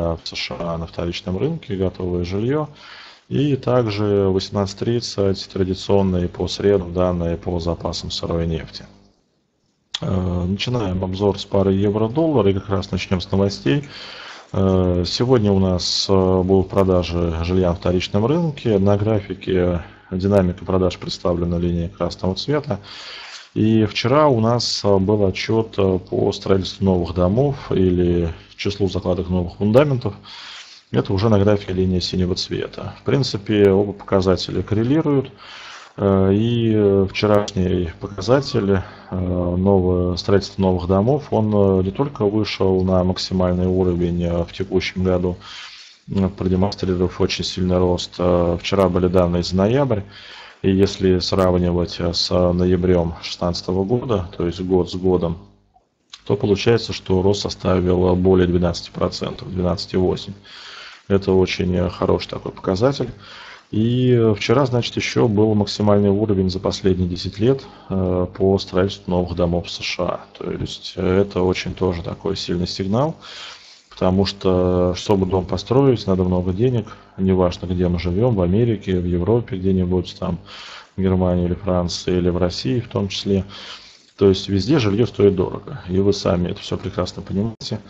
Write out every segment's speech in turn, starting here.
в США на вторичном рынке, готовое жилье. И также 18.30 традиционные по средам данные по запасам сырой нефти. Э, начинаем обзор с пары евро-доллар и как раз начнем с новостей. Э, сегодня у нас э, будут продажи жилья на вторичном рынке. На графике динамика продаж представлена линией красного цвета. И вчера у нас был отчет по строительству новых домов или числу закладок новых фундаментов. Это уже на графике линия синего цвета. В принципе, оба показателя коррелируют. Э, и вчерашний показатель нового, строительства новых домов, он не только вышел на максимальный уровень в текущем году, продемонстрировав очень сильный рост. Вчера были данные за ноябрь. И если сравнивать с ноябрем 2016 года, то есть год с годом, то получается, что рост составил более 12%, 12,8%. Это очень хороший такой показатель. И вчера, значит, еще был максимальный уровень за последние 10 лет э, по строительству новых домов в США. То есть это очень тоже такой сильный сигнал, потому что, чтобы дом построить, надо много денег, неважно, где мы живем, в Америке, в Европе где-нибудь, там, в Германии или Франции, или в России в том числе. То есть везде жилье стоит дорого, и вы сами это все прекрасно понимаете.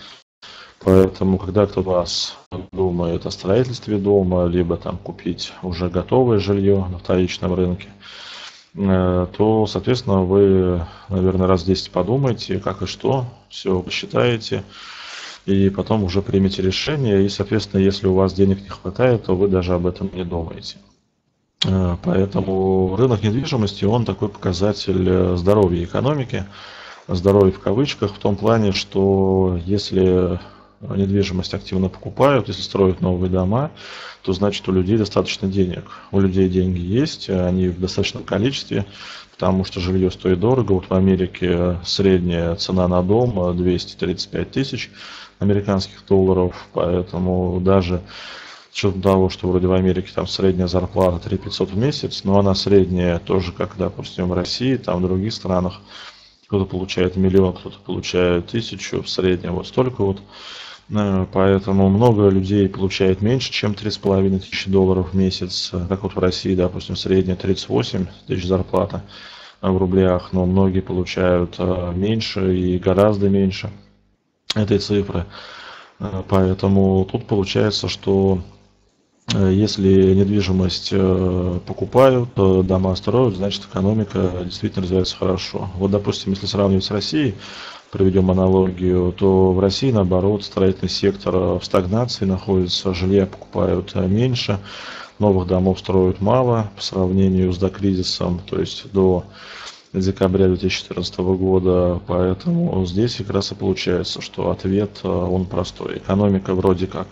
Поэтому, когда кто вас думает о строительстве дома, либо там купить уже готовое жилье на вторичном рынке, э, то, соответственно, вы, наверное, раз 10 подумаете, как и что, все посчитаете, и потом уже примете решение, и, соответственно, если у вас денег не хватает, то вы даже об этом не думаете. Э, поэтому рынок недвижимости, он такой показатель э, здоровья экономики, здоровья в кавычках, в том плане, что если недвижимость активно покупают, если строят новые дома, то значит у людей достаточно денег. У людей деньги есть, они в достаточном количестве, потому что жилье стоит дорого. Вот в Америке средняя цена на дом 235 тысяч американских долларов, поэтому даже с учетом того, что вроде в Америке там средняя зарплата 3 500 в месяц, но она средняя тоже, как, допустим, в России, там в других странах, кто-то получает миллион, кто-то получает тысячу в среднем, вот столько вот поэтому много людей получает меньше, чем 3,5 тысячи долларов в месяц. Как вот в России, допустим, средняя 38 тысяч зарплата в рублях, но многие получают э, меньше и гораздо меньше этой цифры. Э, поэтому тут получается, что если недвижимость покупают, дома строят, значит экономика действительно развивается хорошо. Вот, допустим, если сравнивать с Россией, проведем аналогию, то в России, наоборот, строительный сектор в стагнации находится, жилья покупают меньше, новых домов строят мало по сравнению с докризисом, то есть до декабря 2014 года, поэтому здесь как раз и получается, что ответ, он простой. Экономика вроде как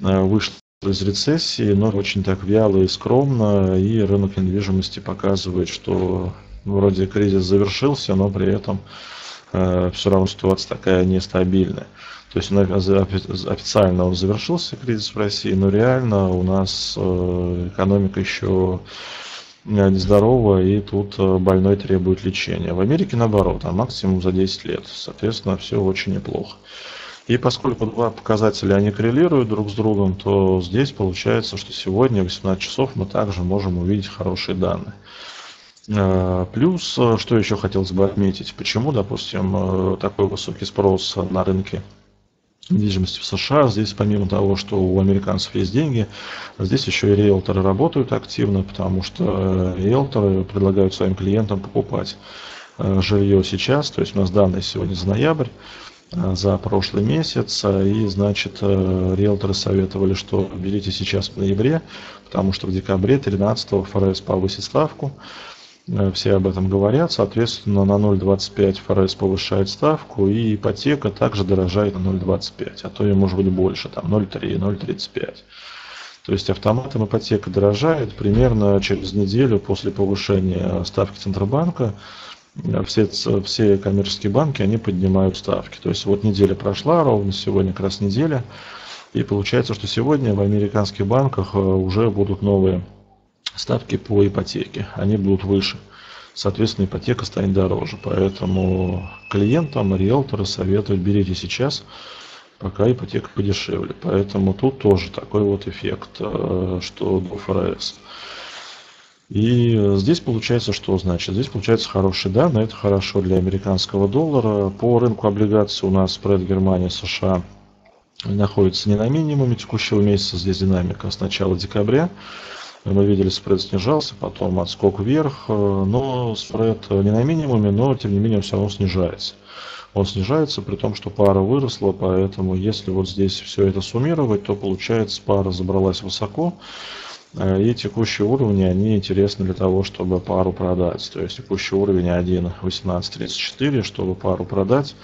э, вышла из рецессии, но очень так вяло и скромно, и рынок недвижимости показывает, что вроде кризис завершился, но при этом Э, все равно ситуация такая нестабильная. То есть официально он завершился кризис в России, но реально у нас э, экономика еще нездорова, и тут э, больной требует лечения. В Америке наоборот, а максимум за 10 лет. Соответственно, все очень неплохо. И поскольку два показателя они коррелируют друг с другом, то здесь получается, что сегодня в 18 часов мы также можем увидеть хорошие данные. Э, плюс, э, что еще хотелось бы отметить, почему, допустим, э, такой высокий спрос на рынке недвижимости в США. Здесь помимо того, что у американцев есть деньги, здесь еще и риэлторы работают активно, потому что риэлторы предлагают своим клиентам покупать жилье сейчас, то есть у нас данные сегодня за ноябрь, за прошлый месяц, и, значит, риэлторы советовали, что берите сейчас в ноябре, потому что в декабре 13 ФРС повысит ставку, все об этом говорят. Соответственно, на 0,25 ФРС повышает ставку, и ипотека также дорожает на 0,25, а то и может быть больше, там 0,3, 0,35. То есть автоматом ипотека дорожает примерно через неделю после повышения ставки Центробанка. Э, все, все коммерческие банки, они поднимают ставки. То есть вот неделя прошла, ровно сегодня как раз неделя. И получается, что сегодня в американских банках э, уже будут новые ставки по ипотеке, они будут выше. Соответственно, ипотека станет дороже. Поэтому клиентам, риэлторы советуют, берите сейчас, пока ипотека подешевле. Поэтому тут тоже такой вот эффект, что до ФРС. И здесь получается что значит? Здесь получается хороший данные, это хорошо для американского доллара. По рынку облигаций у нас спред Германия, США находится не на минимуме текущего месяца, здесь динамика с начала декабря. Мы видели, спред снижался, потом отскок вверх, но спред не на минимуме, но тем не менее он все равно снижается. Он снижается, при том, что пара выросла, поэтому если вот здесь все это суммировать, то получается пара забралась высоко, Э, и текущие уровни, они интересны для того, чтобы пару продать. То есть текущий уровень 1.1834, чтобы пару продать.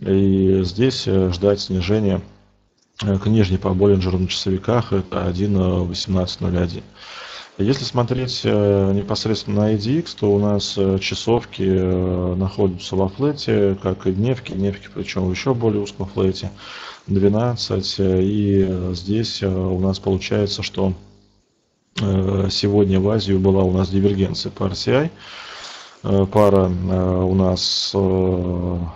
И здесь э, ждать снижения э, к нижней по Боллинджеру на часовиках это 1.1801. Если смотреть непосредственно на ADX, то у нас часовки находятся во флете, как и дневки, дневки причем в еще более узком флете 12. И здесь у нас получается, что Э, сегодня в Азию была у нас дивергенция по RCI. Э, пара э, у нас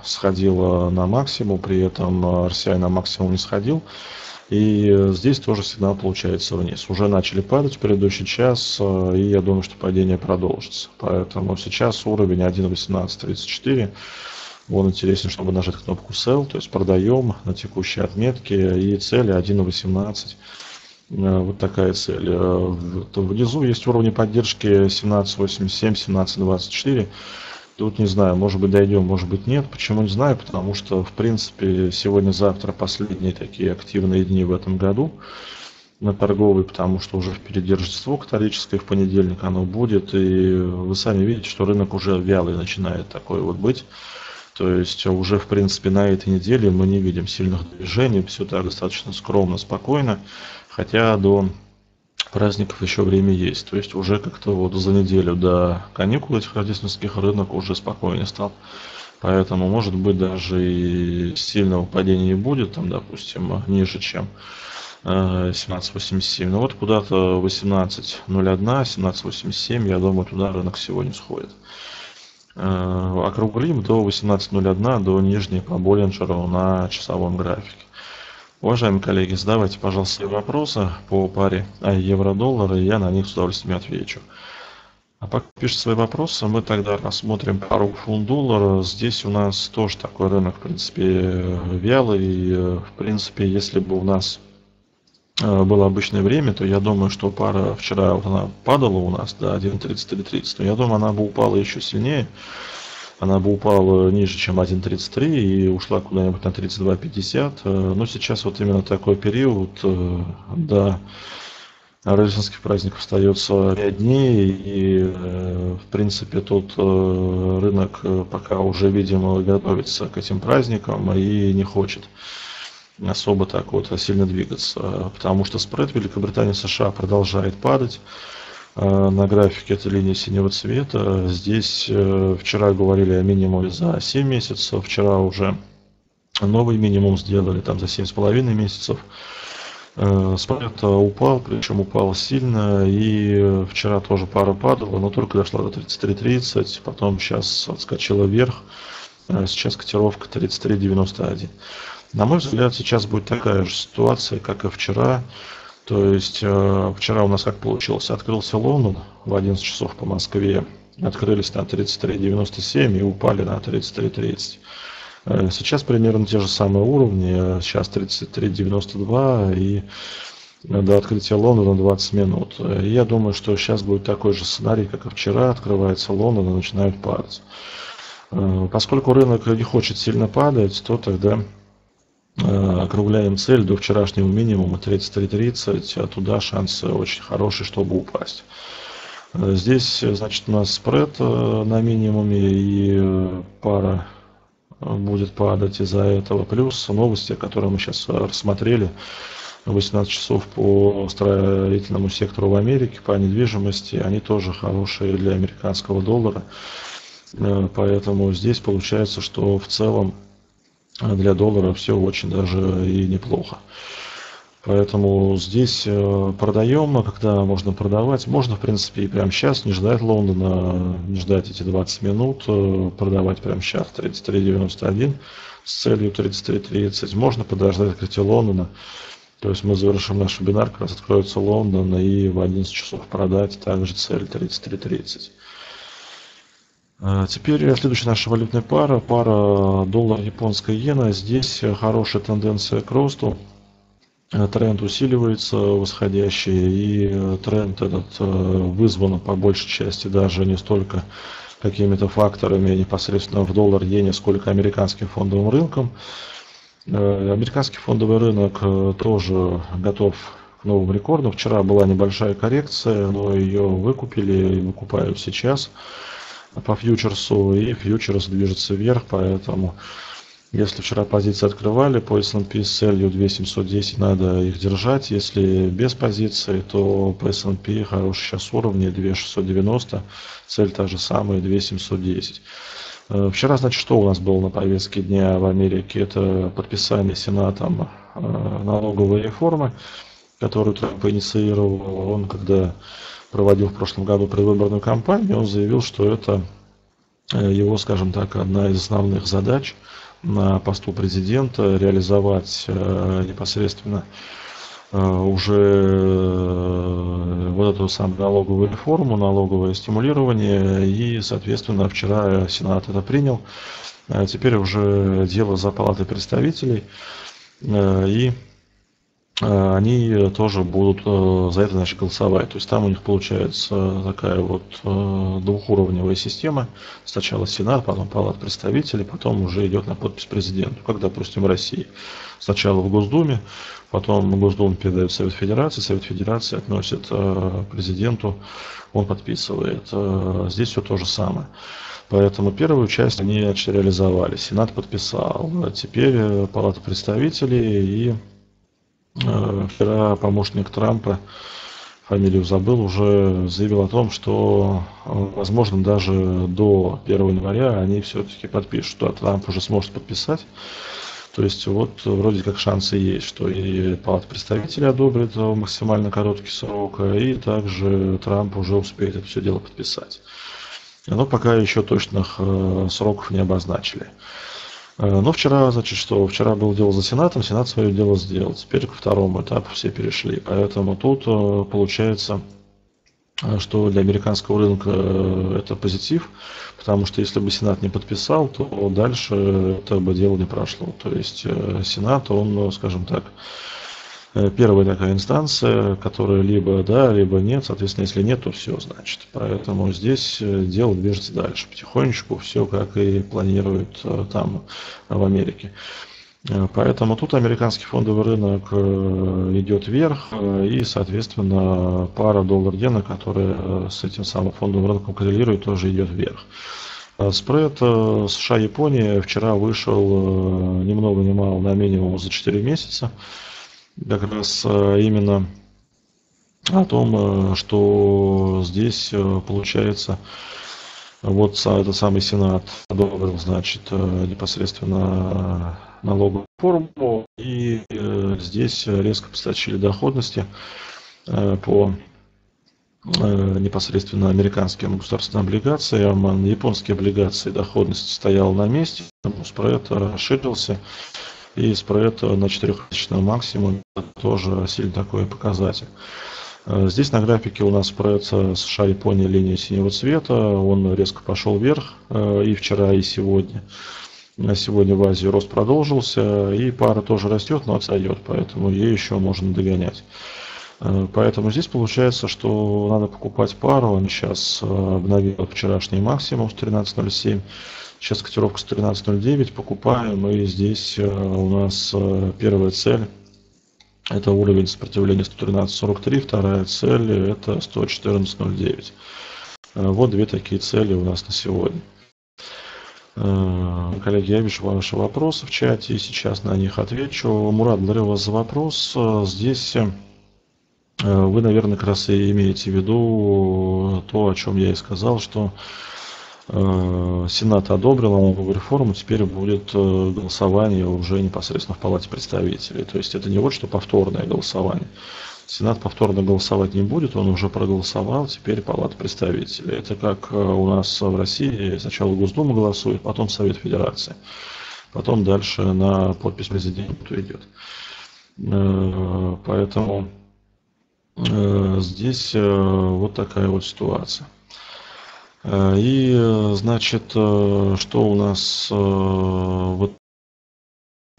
сходила на максимум, при этом RCI на максимум не сходил. И здесь тоже сигнал получается вниз. Уже начали падать предыдущий час, и я думаю, что падение продолжится. Поэтому сейчас уровень 1.1834. Он интересен, чтобы нажать кнопку Sell, то есть продаем на текущей отметке и цели 1.18. Э, вот такая цель. Э, внизу есть уровни поддержки 1787, 1724. Тут не знаю, может быть дойдем, может быть нет. Почему не знаю? Потому что, в принципе, сегодня-завтра последние такие активные дни в этом году на торговый, потому что уже впереди Рождество католическое, в понедельник оно будет, и вы сами видите, что рынок уже вялый начинает такой вот быть. То есть уже, в принципе, на этой неделе мы не видим сильных движений, все так достаточно скромно, спокойно хотя до праздников еще время есть. То есть уже как-то вот за неделю до каникул этих рождественских рынок уже спокойнее стал. Поэтому, может быть, даже и сильного падения не будет, там, допустим, ниже, чем 17.87. Э, Но вот куда-то 18.01, 17.87, я думаю, туда рынок сегодня сходит. Э, округлим до 18.01, до нижней по Боллинджеру на часовом графике. Уважаемые коллеги, задавайте, пожалуйста, вопросы по паре евро-доллара, и я на них с удовольствием отвечу. А пока пишут свои вопросы, мы тогда рассмотрим пару фунт-доллара. Здесь у нас тоже такой рынок, в принципе, вялый. И, в принципе, если бы у нас э, было обычное время, то я думаю, что пара вчера вот она падала у нас до 1.33.30, но я думаю, она бы упала еще сильнее она бы упала ниже, чем 1.33 и ушла куда-нибудь на 32.50. Э, но сейчас вот именно такой период э, до рождественских праздников остается 5 дней, и э, в принципе тут рынок пока уже, видимо, готовится к этим праздникам и не хочет особо так вот сильно двигаться, потому что спред Великобритании-США продолжает падать. Э, на графике это линия синего цвета. Здесь э, вчера говорили о минимуме за 7 месяцев, вчера уже новый минимум сделали там за 7,5 месяцев. Э, спред упал, причем упал сильно, и вчера тоже пара падала, но только дошла до 33.30, потом сейчас отскочила вверх, сейчас котировка 33.91. На мой взгляд, сейчас будет такая же ситуация, как и вчера. То есть э, вчера у нас как получилось? Открылся Лондон в 11 часов по Москве, открылись на 33.97 и упали на 33.30. Э, сейчас примерно те же самые уровни, сейчас 33.92 и до открытия Лондона 20 минут. я думаю, что сейчас будет такой же сценарий, как и вчера, открывается Лондон и начинают падать. Э, поскольку рынок не хочет сильно падать, то тогда Э, округляем цель до вчерашнего минимума 33.30, а туда шансы очень хорошие, чтобы упасть. Э, здесь, значит, у нас спред э, на минимуме и пара будет падать из-за этого. Плюс новости, которые мы сейчас рассмотрели, 18 часов по строительному сектору в Америке, по недвижимости, они тоже хорошие для американского доллара. Поэтому здесь получается, что в целом для доллара все очень даже и неплохо. Поэтому здесь э, продаем, а когда можно продавать, можно в принципе и прямо сейчас, не ждать Лондона, не ждать эти 20 минут, э, продавать прямо сейчас 33.91 с целью 33.30. Можно подождать открытия Лондона. То есть мы завершим наш вебинар, как раз откроется Лондон, и в 11 часов продать также цель 33.30. А, теперь следующая наша валютная пара, пара доллар-японская иена. Здесь хорошая тенденция к росту. Э, тренд усиливается восходящий, и э, тренд этот э, вызван по большей части даже не столько какими-то факторами непосредственно в доллар-иене, сколько американским фондовым рынком. Американский фондовый рынок тоже готов к новым рекордам. Вчера была небольшая коррекция, но ее выкупили и выкупают сейчас по фьючерсу, и фьючерс движется вверх, поэтому если вчера позиции открывали по S&P с целью 2710, надо их держать. Если без позиции, то по S&P хороший сейчас уровни 2690, цель та же самая 2710. Э, вчера, значит, что у нас было на повестке дня в Америке? Это подписание Сенатом э, налоговой реформы, которую Трамп инициировал. Он, когда проводил в прошлом году предвыборную кампанию, он заявил, что это э, его, скажем так, одна из основных задач – на посту президента реализовать э, непосредственно э, уже вот эту самую налоговую реформу, налоговое стимулирование, и, соответственно, вчера Сенат это принял. Теперь уже дело за Палатой представителей, и они тоже будут э, за это значит, голосовать. То есть там у них получается такая вот э, двухуровневая система. Сначала Сенат, потом Палат представителей, потом уже идет на подпись президенту, как, допустим, в России. Сначала в Госдуме, потом Госдума передает Совет Федерации, Совет Федерации относит президенту, он подписывает. Здесь все то же самое. Поэтому первую часть они значит, реализовали. Сенат подписал. Теперь Палата представителей и Э, вчера помощник Трампа, фамилию забыл, уже заявил о том, что, э, возможно, даже до 1 января они все-таки подпишут, а Трамп уже сможет подписать. То есть вот вроде как шансы есть, что и Палата представителей одобрит в максимально короткий срок, и также Трамп уже успеет это все дело подписать. Но пока еще точных э, сроков не обозначили. Э, но вчера, значит, что? Вчера было дело за Сенатом, Сенат свое дело сделал. Теперь ко второму этапу все перешли. Поэтому тут э, получается, э, что для американского рынка это позитив, потому что если бы Сенат не подписал, то дальше это бы дело не прошло. То есть Сенат, он, скажем так, первая такая инстанция, которая либо да, либо нет. Соответственно, если нет, то все, значит. Поэтому здесь э, дело движется дальше. Потихонечку все как и планируют э, там в Америке. Поэтому тут американский фондовый рынок идет вверх, и, соответственно, пара доллар-иена, которая с этим самым фондовым рынком коррелирует, тоже идет вверх. Спред США-Япония вчера вышел ни много ни мало на минимум за 4 месяца как раз э, именно о том, э, что здесь э, получается вот этот самый Сенат одобрил, значит, непосредственно налоговую форму, и здесь резко подскочили доходности по непосредственно американским государственным облигациям. Японские облигации доходность стояла на месте, спред расширился и спред на 4 максимум тоже сильно такой показатель. Э, здесь на графике у нас спред США-Япония линия синего цвета, он резко пошел вверх э, и вчера, и сегодня. Сегодня в Азии рост продолжился, и пара тоже растет, но отстает, поэтому ей еще можно догонять. Э, поэтому здесь получается, что надо покупать пару, он сейчас обновил вчерашний максимум с 13.07. Сейчас котировка 113.09, покупаем, и здесь э, у нас э, первая цель это уровень сопротивления 113.43, вторая цель это 114.09. Э, вот две такие цели у нас на сегодня. Коллеги, я вижу ваши вопросы в чате, и сейчас на них отвечу. Мурат, благодарю вас за вопрос. Здесь вы, наверное, как раз и имеете в виду то, о чем я и сказал, что Сенат одобрил налоговую реформу, теперь будет э, голосование уже непосредственно в Палате представителей. То есть это не вот что повторное голосование. Сенат повторно голосовать не будет, он уже проголосовал, теперь Палата представителей. Это как э, у нас в России сначала Госдума голосует, потом Совет Федерации. Потом дальше на подпись президента идет. Поэтому здесь вот такая вот ситуация. Э, и, э, значит, э, что у нас в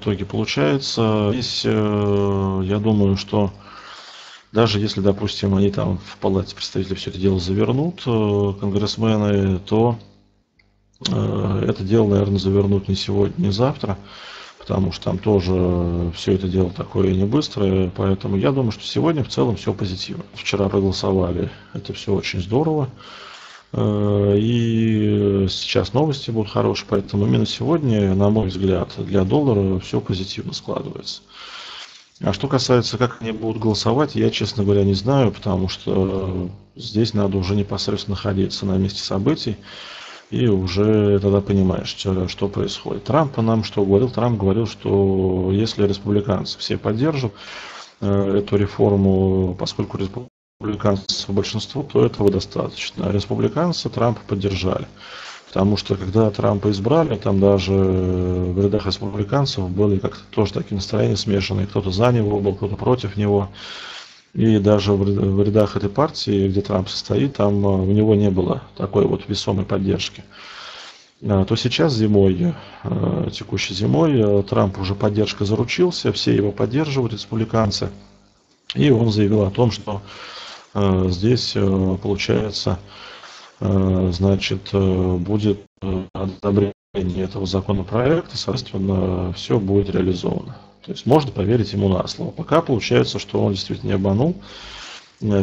итоге получается? Здесь, я думаю, что даже если, допустим, они там в палате представителей все это дело завернут, конгрессмены, то это дело, наверное, завернут не сегодня, не завтра, потому что там тоже все это дело такое не быстрое, поэтому я думаю, что сегодня в целом все позитивно. Вчера проголосовали, это все очень здорово. Э, и сейчас новости будут хорошие, поэтому именно сегодня, на мой взгляд, для доллара все позитивно складывается. А что касается, как они будут голосовать, я, честно говоря, не знаю, потому что здесь надо уже непосредственно находиться на месте событий и уже тогда понимаешь, что, происходит. Трамп нам что говорил? Трамп говорил, что если республиканцы все поддержат э, эту реформу, поскольку республиканцев большинство, то этого достаточно. А республиканцы Трампа поддержали. Потому что когда Трампа избрали, там даже в рядах республиканцев были как-то тоже такие настроения смешанные. Кто-то за него был, кто-то против него. И даже в рядах этой партии, где Трамп состоит, там у э, него не было такой вот весомой поддержки. А, то сейчас зимой, э, текущей зимой, э, Трамп уже поддержкой заручился, все его поддерживают, республиканцы. И он заявил о том, что Э, здесь э, получается, э, значит, будет одобрение этого законопроекта, соответственно, все будет реализовано. То есть можно поверить ему на слово. Пока получается, что он действительно не обманул.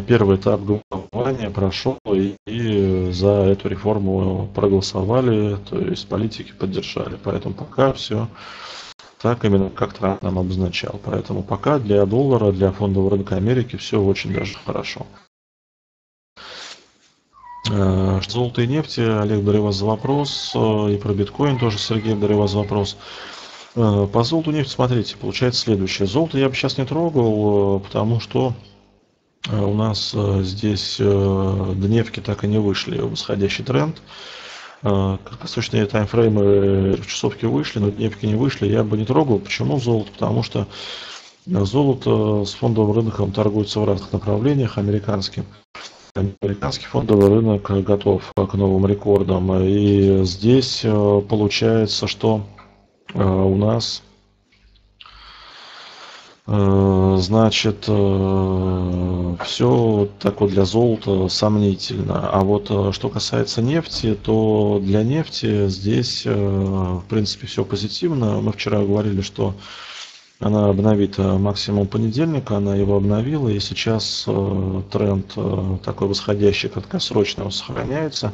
Первый этап голосования прошел, и, и за эту реформу проголосовали, то есть политики поддержали. Поэтому пока все так именно как Трамп нам обозначал. Поэтому пока для доллара, для фондового рынка Америки все очень даже хорошо. Э, золото и нефть, Олег, благодарю вас за вопрос. Э, и про биткоин тоже, Сергей, благодарю вас за вопрос. Э, по золоту нефть, смотрите, получается следующее. Золото я бы сейчас не трогал, потому что у нас здесь дневки так и не вышли восходящий тренд. Краткосрочные таймфреймы в часовке вышли, но дневки не вышли. Я бы не трогал. Почему золото? Потому что золото с фондовым рынком торгуется в разных направлениях, американским. Американский фондовый рынок готов к новым рекордам. И здесь э, получается, что э, у нас э, значит все так вот для золота сомнительно. А вот что касается нефти, то для нефти здесь в принципе все позитивно. Мы вчера говорили, что она обновит э, максимум понедельника, она его обновила, и сейчас э, тренд э, такой восходящий, краткосрочный, он сохраняется.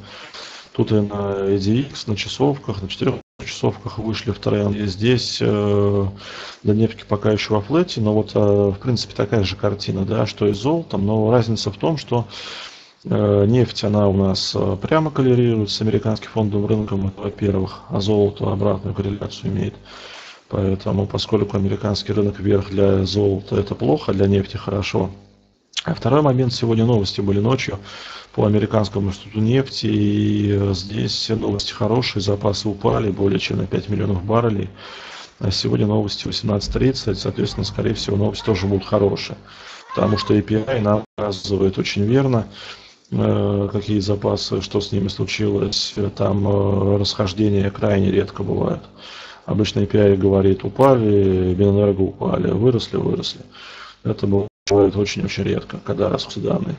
Тут и на EDX, на часовках, на четырех часовках вышли в тренд. Здесь э, нефти пока еще во флете, но вот в принципе такая же картина, да, что и золотом, но разница в том, что Нефть, она у нас прямо коррелирует с американским фондовым рынком, во-первых, а золото обратную корреляцию имеет. Поэтому, поскольку американский рынок вверх для золота это плохо, для нефти хорошо. А второй момент, сегодня новости были ночью по американскому институту нефти, и здесь новости хорошие, запасы упали более чем на 5 миллионов баррелей. А сегодня новости 18.30, соответственно, скорее всего, новости тоже будут хорошие. Потому что API нам показывает очень верно, э, какие запасы, что с ними случилось. Там э, расхождения крайне редко бывают. Обычно API говорит, упали, Минэнерго упали, выросли, выросли. Это бывает очень-очень редко, когда растут данные.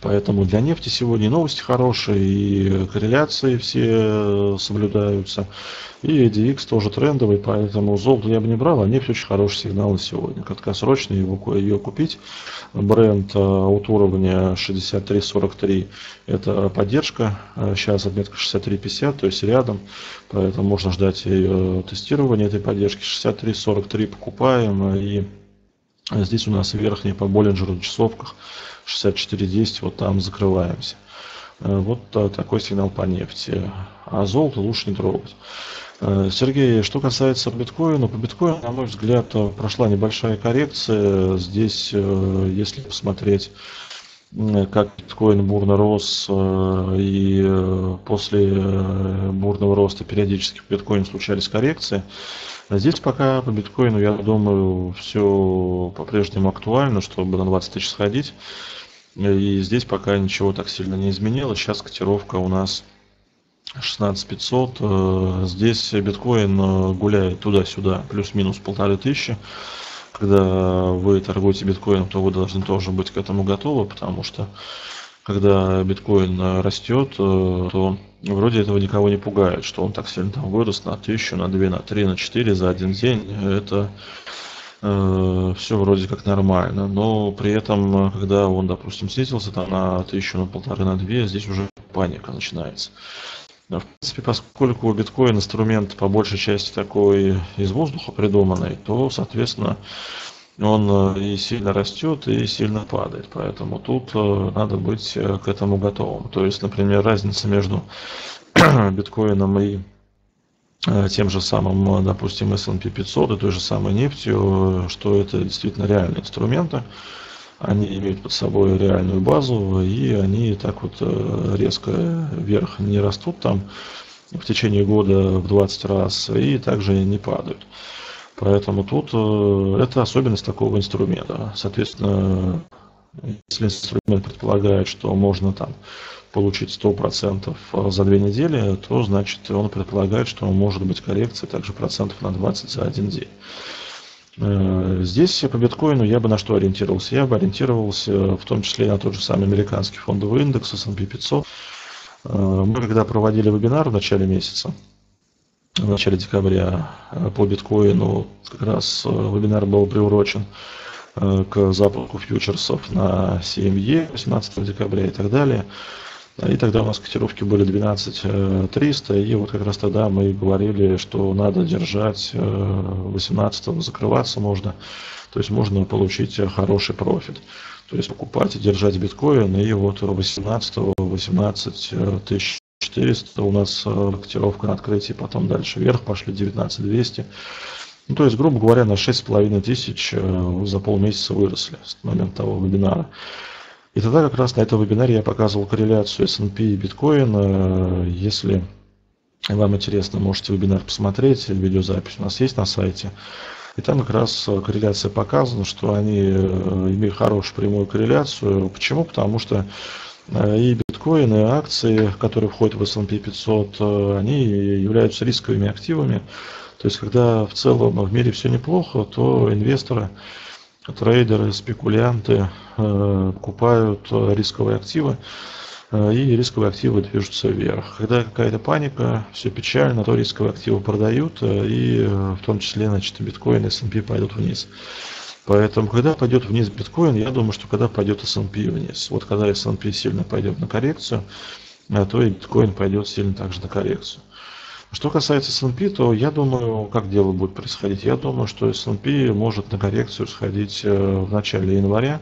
Поэтому для нефти сегодня новости хорошие, и корреляции все соблюдаются. И EDX тоже трендовый, поэтому золото я бы не брал, а нефть очень хороший сигнал на сегодня. Краткосрочно его, ее купить. Бренд э, от уровня 63.43 это поддержка. Сейчас отметка 63.50, то есть рядом. Поэтому можно ждать ее тестирования этой поддержки. 63.43 покупаем. И здесь у нас верхняя по Боллинджеру на часовках 64.10, вот там закрываемся. Вот такой сигнал по нефти. А золото лучше не трогать. Сергей, что касается биткоина, по биткоину, на мой взгляд, прошла небольшая коррекция. Здесь, если посмотреть как биткоин бурно рос, э, и э, после э, бурного роста периодически в биткоине случались коррекции. Здесь пока по биткоину, я думаю, все по-прежнему актуально, чтобы на 20 тысяч сходить. И здесь пока ничего так сильно не изменилось. Сейчас котировка у нас 16500. Здесь биткоин гуляет туда-сюда, плюс-минус полторы тысячи когда вы торгуете биткоином, то вы должны тоже быть к этому готовы, потому что когда биткоин растет, э, то вроде этого никого не пугает, что он так сильно там вырос на тысячу, на две, на три, на четыре за один день. Это э, все вроде как нормально. Но при этом, когда он, допустим, снизился там на тысячу, на полторы, на две, здесь уже паника начинается. В принципе, поскольку биткоин инструмент по большей части такой из воздуха придуманный, то, соответственно, он э, и сильно растет, и сильно падает. Поэтому тут э, надо быть э, к этому готовым. То есть, например, разница между биткоином и тем же самым, допустим, S&P 500 и той же самой нефтью, что это действительно реальные инструменты они имеют под собой реальную базу, и они так вот резко вверх не растут там в течение года в 20 раз, и также не падают. Поэтому тут э, это особенность такого инструмента. Соответственно, если инструмент предполагает, что можно там получить 100% за две недели, то значит он предполагает, что может быть коррекция также процентов на 20 за один день. Э, здесь по биткоину я бы на что ориентировался? Я бы ориентировался в том числе на тот же самый американский фондовый индекс S&P 500. Э, мы когда проводили вебинар в начале месяца, в начале декабря э, по биткоину, как раз вебинар был приурочен к запуску фьючерсов на CME 18 декабря и так далее. И тогда у нас котировки были 12 300, и вот как раз тогда мы говорили, что надо держать 18 э, закрываться можно, то есть можно получить хороший профит. То есть покупать и держать биткоин, и вот 18 18 400 у нас э, котировка на открытии, потом дальше вверх пошли 19 200. Ну, то есть, грубо говоря, на 6,5 тысяч э, за полмесяца выросли с момента того вебинара. И тогда как раз на этом вебинаре я показывал корреляцию S&P и биткоина. Если вам интересно, можете вебинар посмотреть, видеозапись у нас есть на сайте. И там как раз корреляция показана, что они э, имеют хорошую прямую корреляцию. Почему? Потому что э, и биткоин, и акции, которые входят в S&P 500, э, они являются рисковыми активами. То есть, когда в целом в мире все неплохо, то инвесторы трейдеры, спекулянты э, покупают э, рисковые активы, и рисковые активы движутся вверх. Когда какая-то паника, все печально, то рисковые активы продают, и в том числе, значит, биткоин и S&P пойдут вниз. Поэтому, когда пойдет вниз биткоин, я думаю, что когда пойдет S&P вниз. Вот когда S&P сильно пойдет на коррекцию, то и биткоин пойдет сильно также на коррекцию. Что касается S&P, то я думаю, как дело будет происходить. Я думаю, что S&P может на коррекцию сходить э, в начале января,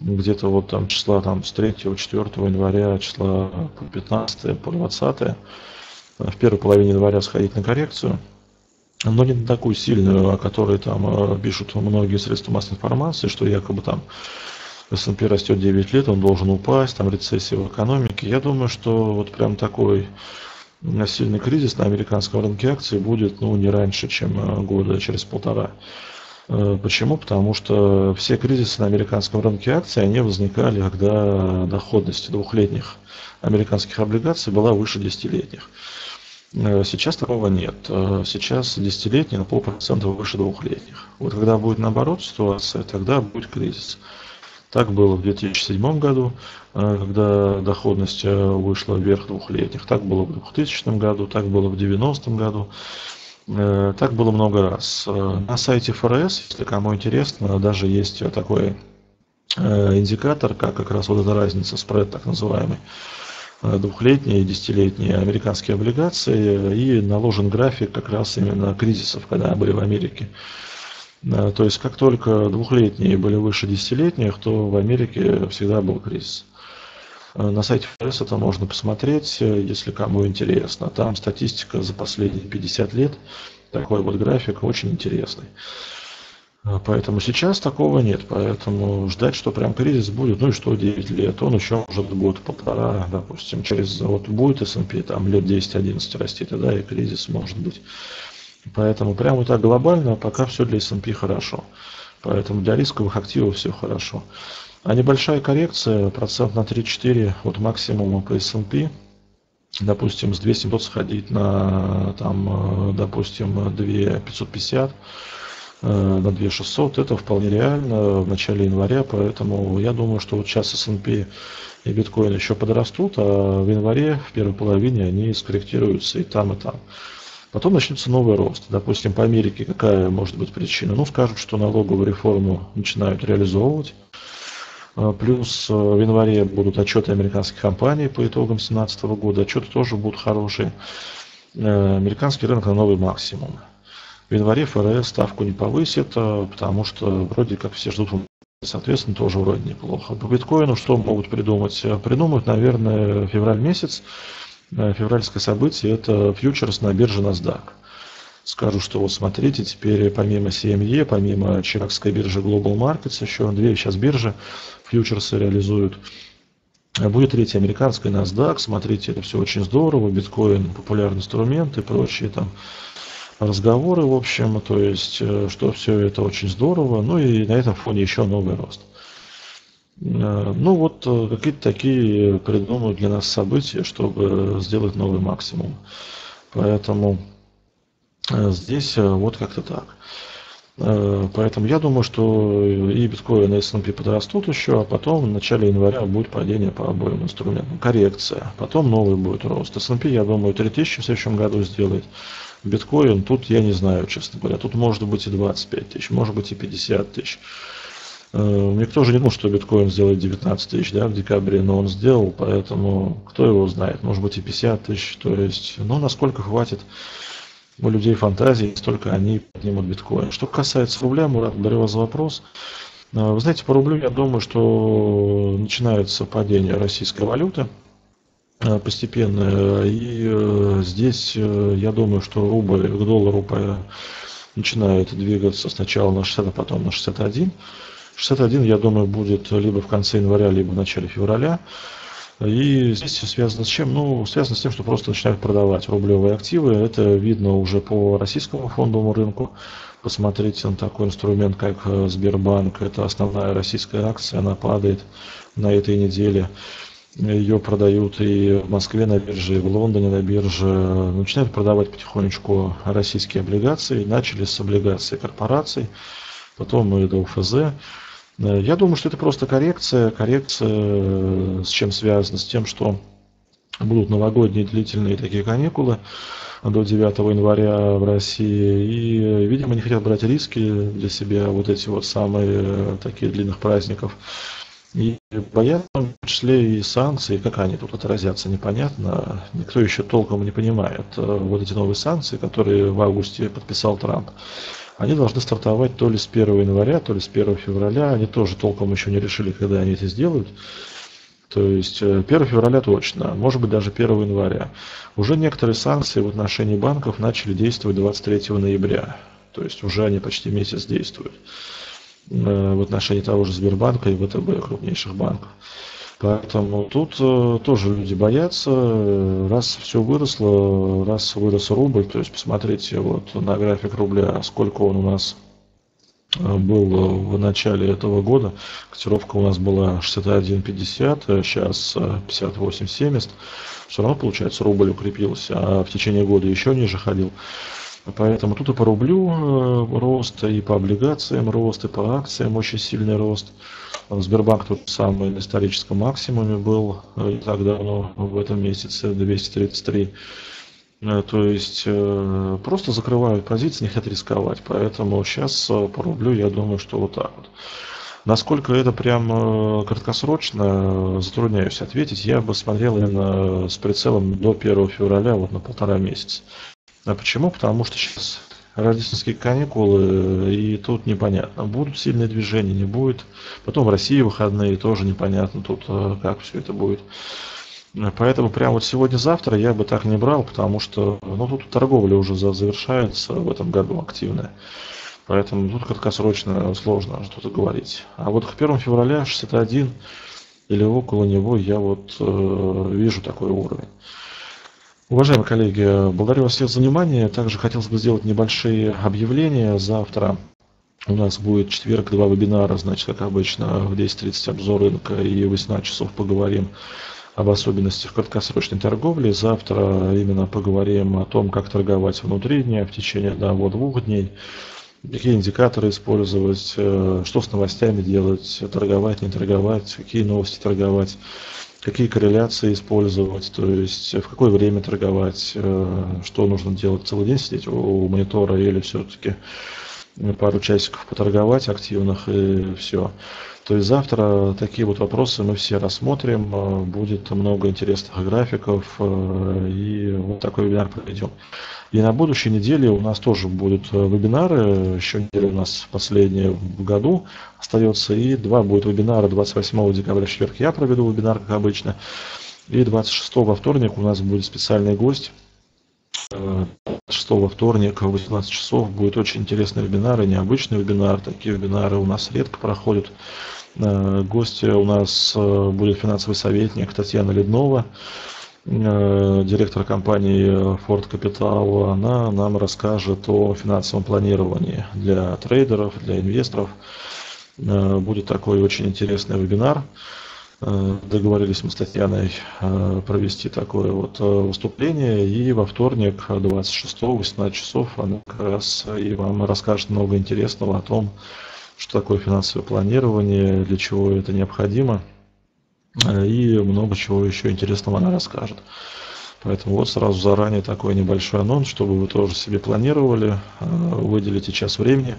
где-то вот там числа там с 3-4 января, числа по 15 по 20 в первой половине января сходить на коррекцию, но не на такую сильную, о которой там э, пишут многие средства массовой информации, что якобы там S&P растет 9 лет, он должен упасть, там рецессия в экономике. Я думаю, что вот прям такой сильный кризис на американском рынке акций будет ну, не раньше, чем э, года через полтора. Э, почему? Потому что все кризисы на американском рынке акций, они возникали, когда доходность двухлетних американских облигаций была выше десятилетних. Э, сейчас такого нет. Сейчас десятилетние на полпроцента выше двухлетних. Вот когда будет наоборот ситуация, тогда будет кризис. Так было в 2007 году, э, когда доходность э, вышла вверх двухлетних. Так было в 2000 году, так было в 90 году. Э, так было много раз. На сайте ФРС, если кому интересно, даже есть такой индикатор, как как раз вот эта разница, спред так называемый, двухлетние и десятилетние американские облигации, и наложен график как раз именно кризисов, когда были в Америке. То есть как только двухлетние были выше десятилетних, то в Америке всегда был кризис. На сайте ФРС это можно посмотреть, если кому интересно. Там статистика за последние 50 лет. Такой вот график очень интересный. Поэтому сейчас такого нет. Поэтому ждать, что прям кризис будет, ну и что 9 лет, он еще может год, полтора, допустим, через вот будет S&P там лет 10-11 расти, тогда и кризис может быть. Поэтому прямо так глобально пока все для S&P хорошо. Поэтому для рисковых активов все хорошо. А небольшая коррекция, процент на 3-4 от максимума по S&P, допустим, с 2700 сходить на, там, допустим, 2550, э, на 2600, это вполне реально в начале января, поэтому я думаю, что вот сейчас S&P и биткоин еще подрастут, а в январе, в первой половине они скорректируются и там, и там. Потом начнется новый рост. Допустим, по Америке какая может быть причина? Ну, скажут, что налоговую реформу начинают реализовывать. А, плюс э, в январе будут отчеты американских компаний по итогам 2017 года. Отчеты тоже будут хорошие. Э, американский рынок на новый максимум. В январе ФРС ставку не повысит, э, потому что вроде как все ждут Соответственно, тоже вроде неплохо. По биткоину что могут придумать? Придумают, наверное, февраль месяц. Февральское событие – это фьючерс на бирже NASDAQ. Скажу, что вот смотрите, теперь помимо CME, помимо чикагской биржи Global Markets, еще две сейчас биржи фьючерсы реализуют. Будет третья американская NASDAQ. Смотрите, это все очень здорово. Биткоин популярный инструмент и прочие там разговоры, в общем. То есть, э, что все это очень здорово. Ну и на этом фоне еще новый рост. Э, ну вот э, какие-то такие придумают для нас события, чтобы сделать новый максимум. Поэтому здесь вот как-то так. Поэтому я думаю, что и биткоин, и S&P подрастут еще, а потом в начале января будет падение по обоим инструментам. Коррекция. Потом новый будет рост. S&P, я думаю, 3000 в следующем году сделает. Биткоин, тут я не знаю, честно говоря. Тут может быть и 25 тысяч, может быть и 50 тысяч. Э, никто же не думал, что биткоин сделает 19 тысяч да, в декабре, но он сделал, поэтому кто его знает, может быть и 50 тысяч. То есть, ну, насколько хватит у людей фантазии, столько они поднимут биткоин. Что касается рубля, Мурат, благодарю вас за вопрос. А, вы знаете, по рублю я думаю, что начинается падение российской валюты а, постепенно. И э, здесь э, я думаю, что рубль к доллару начинает двигаться сначала на 60, а потом на 61. 61, я думаю, будет либо в конце января, либо в начале февраля. И здесь связано с чем? Ну, связано с тем, что просто начинают продавать рублевые активы. Это видно уже по российскому фондовому рынку. Посмотрите на такой инструмент, как э, Сбербанк. Это основная российская акция, она падает на этой неделе. Ее продают и в Москве на бирже, и в Лондоне на бирже. Начинают продавать потихонечку российские облигации. Начали с облигаций корпораций, потом и до УФЗ. Э, я думаю, что это просто коррекция. Коррекция э, с чем связана? С тем, что будут новогодние длительные такие каникулы до 9 января в России. И, э, видимо, не хотят брать риски для себя вот эти вот самые такие длинных праздников. И боятся, в том числе и санкции, как они тут отразятся, непонятно. Никто еще толком не понимает. Вот эти новые санкции, которые в августе подписал Трамп они должны стартовать то ли с 1 января, то ли с 1 февраля. Они тоже толком еще не решили, когда они это сделают. То есть 1 э, февраля точно, может быть даже 1 января. Уже некоторые санкции в отношении банков начали действовать 23 ноября. То есть уже они почти месяц действуют э, в отношении того же Сбербанка и ВТБ, крупнейших банков. Поэтому тут э, тоже люди боятся, раз все выросло, раз вырос рубль, то есть посмотрите вот на график рубля, сколько он у нас э, был в начале этого года. Котировка у нас была 61.50, сейчас 58.70. Все равно, получается, рубль укрепился, а в течение года еще ниже ходил. Поэтому тут и по рублю э, рост, и по облигациям рост, и по акциям очень сильный рост. Сбербанк тут самый на историческом максимуме был не э, так давно, в этом месяце 233. Э, то есть э, просто закрывают позиции, не хотят рисковать. Поэтому сейчас по рублю я думаю, что вот так вот. Насколько это прям краткосрочно, затрудняюсь ответить. Я бы смотрел именно с прицелом до 1 февраля, вот на полтора месяца. А почему? Потому что сейчас рождественские каникулы, и тут непонятно, будут сильные движения, не будет. Потом в России выходные, тоже непонятно тут, э, как все это будет. Поэтому прямо вот сегодня-завтра я бы так не брал, потому что ну, тут торговля уже завершается в этом году активная. Поэтому тут краткосрочно сложно что-то говорить. А вот к 1 февраля 61 или около него я вот э, вижу такой уровень. Уважаемые коллеги, благодарю вас всех за внимание. Также хотелось бы сделать небольшие объявления. Завтра у нас будет четверг, два вебинара, значит, как обычно, в 10.30 обзор рынка и в 18 часов поговорим об особенностях краткосрочной торговли. Завтра именно поговорим о том, как торговать внутри дня в течение одного-двух дней, какие индикаторы использовать, э, что с новостями делать, торговать, не торговать, какие новости торговать какие корреляции использовать, то есть в какое время торговать, э, что нужно делать, целый день сидеть у монитора или все-таки пару часиков поторговать активных и все. То есть завтра такие вот вопросы мы все рассмотрим, э, будет много интересных графиков э, и вот такой вебинар проведем. И на будущей неделе у нас тоже будут э, вебинары, еще неделя у нас последняя в году остается, и два будет вебинара 28 декабря, четверг я проведу вебинар, как обычно, и 26 во вторник у нас будет специальный гость, 6 вторник в 18 часов будет очень интересный вебинар и необычный вебинар. Такие вебинары у нас редко проходят. Э, гости у нас э, будет финансовый советник Татьяна Леднова, э, директор компании Ford Capital. Она нам расскажет о финансовом планировании для трейдеров, для инвесторов. Будет такой очень интересный вебинар. Договорились мы с Татьяной провести такое вот выступление. И во вторник, 26 18 часов, она как раз и вам расскажет много интересного о том, что такое финансовое планирование, для чего это необходимо. Э, и много чего еще интересного она расскажет. Поэтому вот сразу заранее такой небольшой анонс, чтобы вы тоже себе планировали, э, выделите час времени.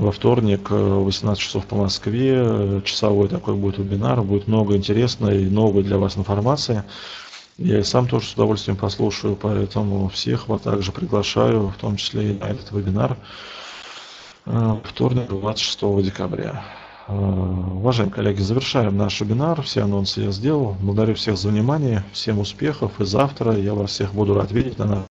Во вторник, 18 э, часов по Москве, часовой такой будет вебинар, будет много интересной и новой для вас информации. Я и сам тоже с удовольствием послушаю, поэтому всех вас также приглашаю, в том числе и на этот вебинар. Э, вторник, 26 декабря. Э, уважаемые коллеги, завершаем наш вебинар. Все анонсы я сделал. Благодарю всех за внимание. Всем успехов. И завтра я вас всех буду рад видеть на